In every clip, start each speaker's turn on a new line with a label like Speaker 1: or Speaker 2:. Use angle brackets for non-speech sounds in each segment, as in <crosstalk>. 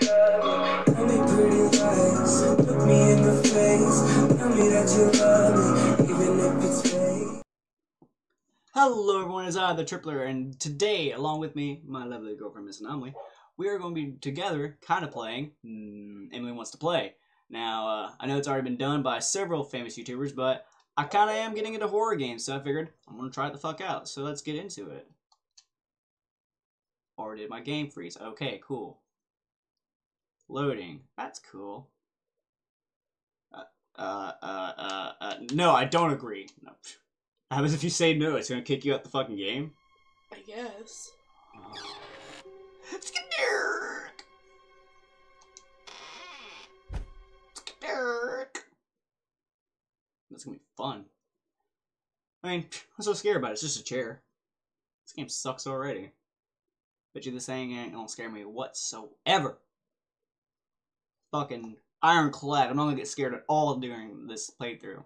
Speaker 1: Tell me pretty lies. Look me in the face. Tell me that you love me, even if it's fake.
Speaker 2: Hello everyone, it's I, the Trippler, and today, along with me, my lovely girlfriend, Miss Anomaly, we are going to be together, kind of playing mm, Emily Wants to Play. Now, uh, I know it's already been done by several famous YouTubers, but I kind of am getting into horror games, so I figured I'm going to try it the fuck out. So let's get into it. Or did my game freeze? Okay, cool. Loading. That's cool. Uh, uh, uh, uh, uh, no, I don't agree. No. How happens if you say no? It's gonna kick you out the fucking game.
Speaker 3: I guess.
Speaker 2: Skidderk! Skidderk! That's gonna be fun. I mean, I'm so scared about it. It's just a chair. This game sucks already. Bet you this thing ain't gonna scare me whatsoever. Fucking ironclad. I'm not gonna get scared at all during this playthrough.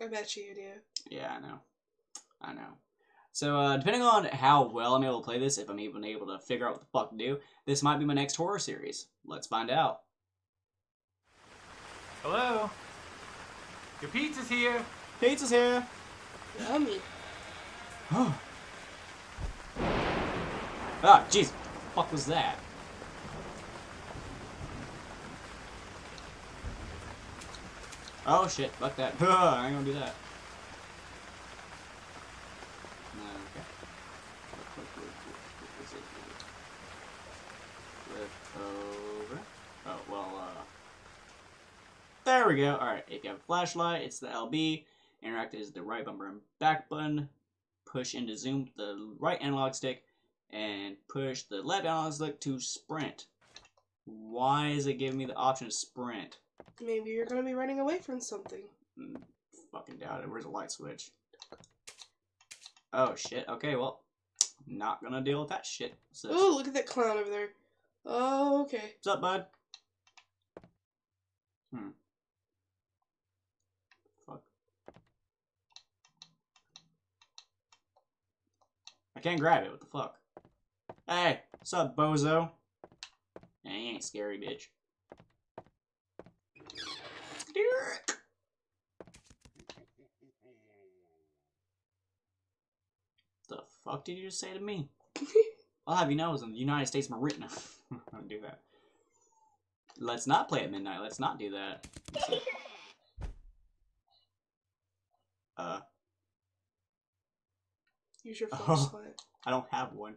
Speaker 3: I bet you do.
Speaker 2: Yeah, I know. I know. So, uh, depending on how well I'm able to play this, if I'm even able to figure out what the fuck to do, this might be my next horror series. Let's find out.
Speaker 4: Hello? Your pizza's here.
Speaker 2: Pizza's here!
Speaker 3: Yummy. <gasps>
Speaker 2: ah, jeez. fuck was that? Oh shit, fuck that. <laughs> I ain't gonna do that. No, over. Oh, well, uh. There we go. Alright, if you have a flashlight, it's the LB. Interact is the right bumper and back button. Push into zoom the right analog stick. And push the left analog stick to sprint. Why is it giving me the option to sprint?
Speaker 3: Maybe you're gonna be running away from something.
Speaker 2: Mm, fucking doubt it. Where's the light switch? Oh shit. Okay, well, not gonna deal with that shit. So,
Speaker 3: Oh, look at that clown over there. Oh, okay.
Speaker 2: what's up, bud? Hmm. Fuck. I can't grab it. What the fuck? Hey, what's up, bozo? He ain't scary, bitch. Derek. The fuck did you just say to me? <laughs> I'll have you know, I was in the United States Marine. <laughs> Don't do that. Let's not play at midnight. Let's not do that. Uh,
Speaker 3: Use your
Speaker 2: Oh.
Speaker 3: flashlight.
Speaker 2: I don't have one.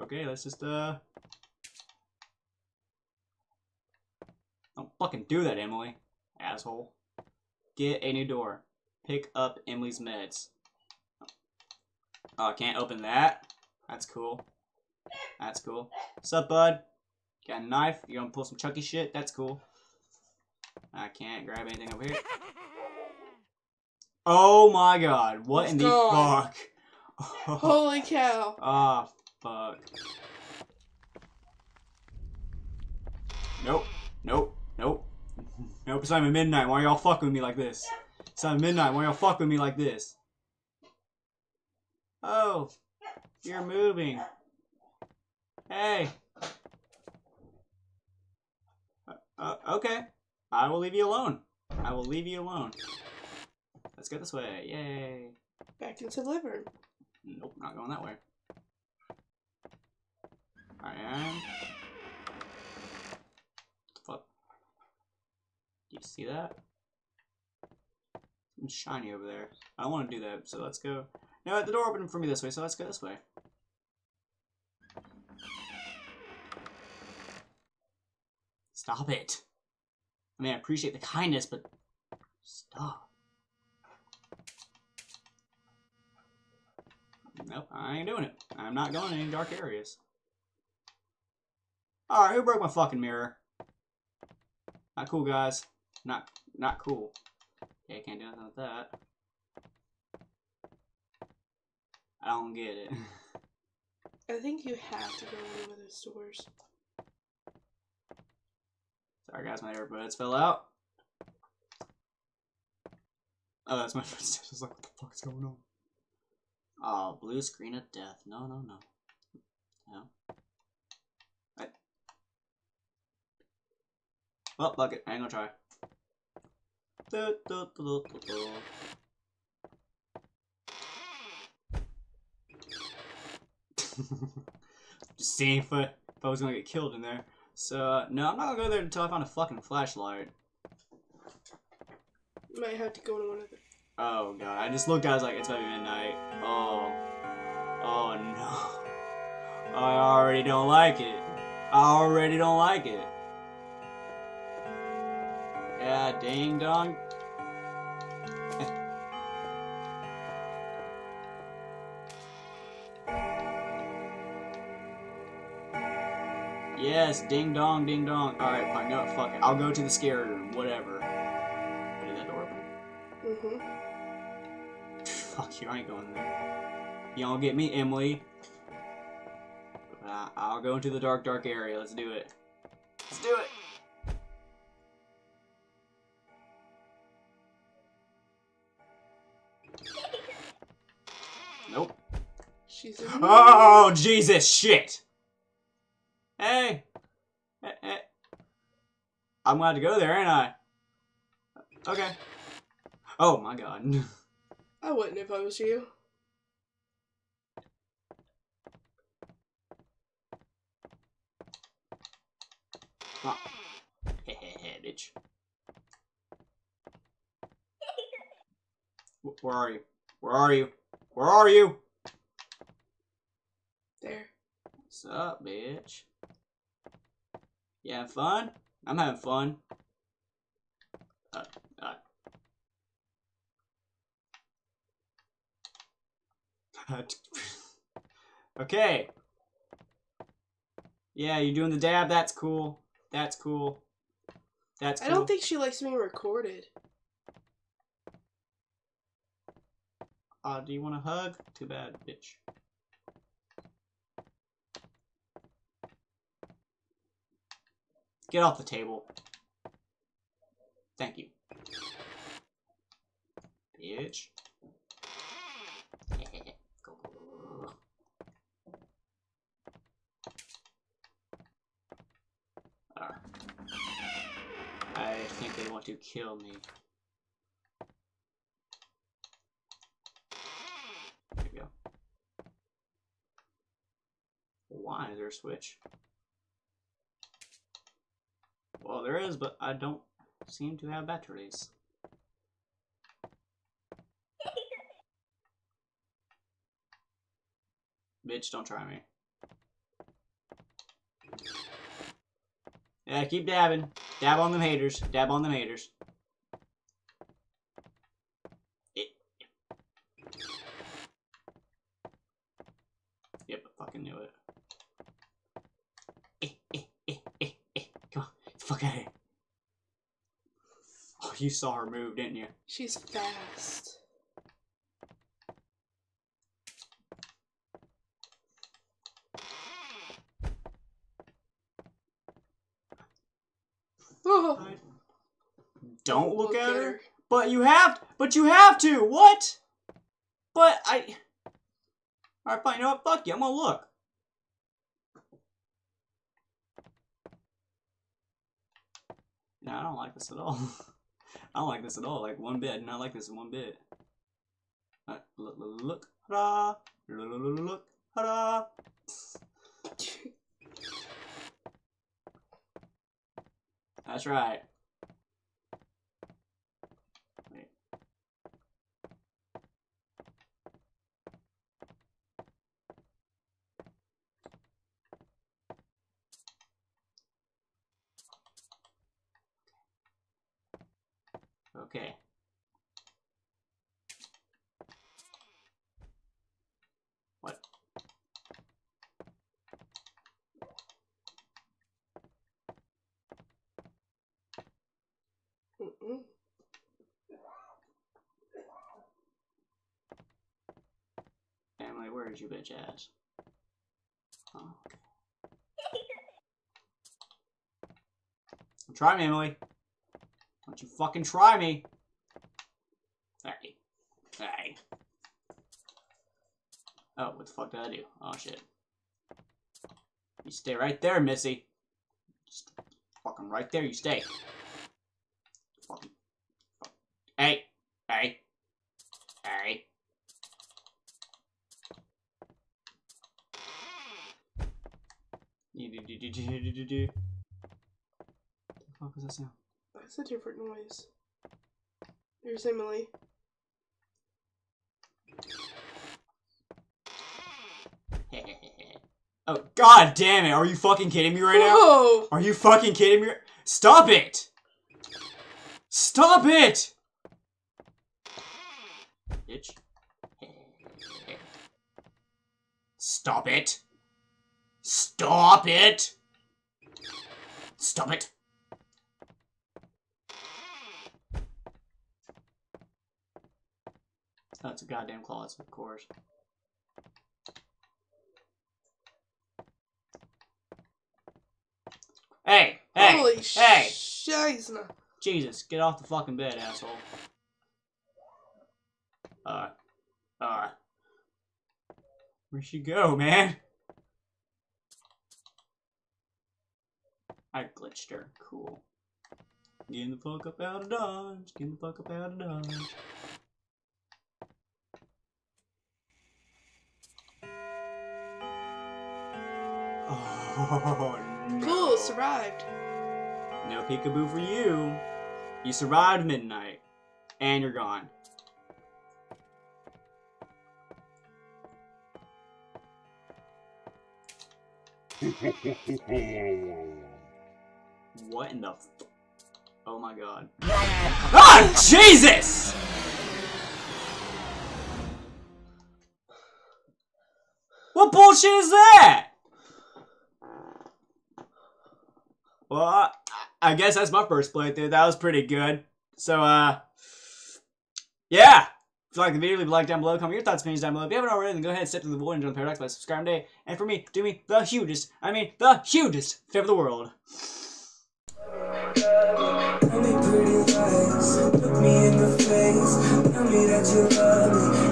Speaker 2: Okay, let's just, uh... Don't fucking do that, Emily. Asshole. Get a new door. Pick up Emily's meds. Oh, I can't open that? That's cool. That's cool. What's up, bud? Got a knife? You gonna pull some Chucky shit? That's cool. I can't grab anything over here. Oh my god, what
Speaker 3: It's
Speaker 2: in the
Speaker 3: gone.
Speaker 2: fuck? <laughs>
Speaker 3: Holy cow.
Speaker 2: Ah, fuck. Nope. Nope. It's not midnight. Why y'all fucking with me like this? It's not midnight. Why y'all fuck with me like this? Oh. You're moving. Hey. Uh, uh, okay. I will leave you alone. I will leave you alone. Let's go this way. Yay.
Speaker 3: Back into the living room.
Speaker 2: Nope, not going that way. I am. Fuck. Do you see that? Something shiny over there. I want to do that, so let's go. No, the door opened for me this way, so let's go this way. Stop it. I mean, I appreciate the kindness, but stop. Nope, I ain't doing it. I'm not going in any dark areas. Alright, who broke my fucking mirror? Not cool, guys. Not not cool. Okay, I can't do nothing with that. I don't get it. <laughs>
Speaker 3: I think you have to go in one of those doors.
Speaker 2: Sorry, guys, my earbuds fell out. Oh, that's my footsteps. I was like, what the fuck is going on? Oh, blue screen of death. No, no, no. No. I... Well, fuck it. I ain't gonna try. Du- du- du-. Just seeing if I, if I was gonna get killed in there. So, uh, no, I'm not gonna go there until I find a fucking flashlight.
Speaker 3: Might have to go to one of the.
Speaker 2: Oh god, I just looked out, I was like, it's about to be midnight. Oh. Oh no. I already don't like it. I already don't like it. Yeah, ding dong. yes, ding dong, ding dong. Alright, fine, no, fuck it. I'll go to the scary room, whatever. Did that door open?
Speaker 3: Mm-hmm.
Speaker 2: Fuck you, I ain't going there. Don't get me, Emily. Uh, I'll go into the dark, dark area. Let's do it. Let's do it.
Speaker 3: She's in.
Speaker 2: Oh, Jesus, shit. Hey. Hey, hey. I'm glad to go there, ain't I? Okay. Oh my god.
Speaker 3: I wouldn't if I was you. Ah. <laughs>
Speaker 2: Hehehe, bitch. Where are you? Where are you? Where are you?
Speaker 3: There.
Speaker 2: What's up, bitch? You having fun? I'm having fun. Uh, uh. <laughs> okay. Yeah, you're doing the dab? That's cool. That's cool. That's cool.
Speaker 3: I don't think she likes being recorded.
Speaker 2: Uh, do you want a hug? Too bad, bitch. Get off the table. Thank you. Bitch. <laughs> I think they want to kill me. There we go. Why is there a switch? Well, there is, but I don't seem to have batteries. <laughs> Bitch, don't try me. Yeah, keep dabbing. Dab on them haters. Dab on them haters. Yep, I fucking knew it. <sighs> you saw her move, didn't you?
Speaker 3: She's fast. Oh, <sighs>
Speaker 2: Don't look, at her. But you have, but you have to. What? But I. All right, fine. You know what? Fuck you. I'm gonna look. No, I don't like this at all. <laughs> I don't like this at all. Like one bit. I do not like this one bit. Uh, look, look, look, hurrah! Look, look, look, look, hurrah! <laughs> That's right. Wait. Okay. What?
Speaker 3: Mm-mm.
Speaker 2: Emily, where is you bitch ass? Oh, okay. Try me, Emily. You fucking try me. Hey. Hey. Oh, what the fuck did I do? Oh, shit. You stay right there, Missy. Just Fucking right there, you stay. Fucking. fuck. Hey, hey, hey. Do, do, do, do, do, do, do, do. The fuck was that sound?
Speaker 3: That's a different noise. Here's Emily. <laughs>
Speaker 2: oh, god damn it. Are you fucking kidding me right now? Are you fucking kidding me? Stop it! Stop it! Bitch. Stop it. Stop it! Stop it. It's a goddamn closet, of course. Hey! Hey!
Speaker 3: Holy
Speaker 2: hey! Jesus, get off the fucking bed, asshole. Uh, uh. Where'd she go, man? I glitched her. Cool. Getting the fuck up out of Dodge. Getting the fuck up out of Dodge. Oh, no.
Speaker 3: Cool, survived.
Speaker 2: No peekaboo for you. You survived midnight. And you're gone. What in the Oh my god. Ah! Jesus! What bullshit is that? Well, I, I guess that's my first playthrough. That was pretty good. So, uh, yeah. If you like the video, leave a like down below. Comment your thoughts, opinions down below. If you haven't already, then go ahead and step to the void and join the paradox by subscribing today. And for me, do me the hugest, I mean the hugest favor of the world.
Speaker 1: Tell me pretty lies, look me in the face. Tell me that you